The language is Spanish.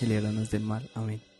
y libranos del mal. Amén.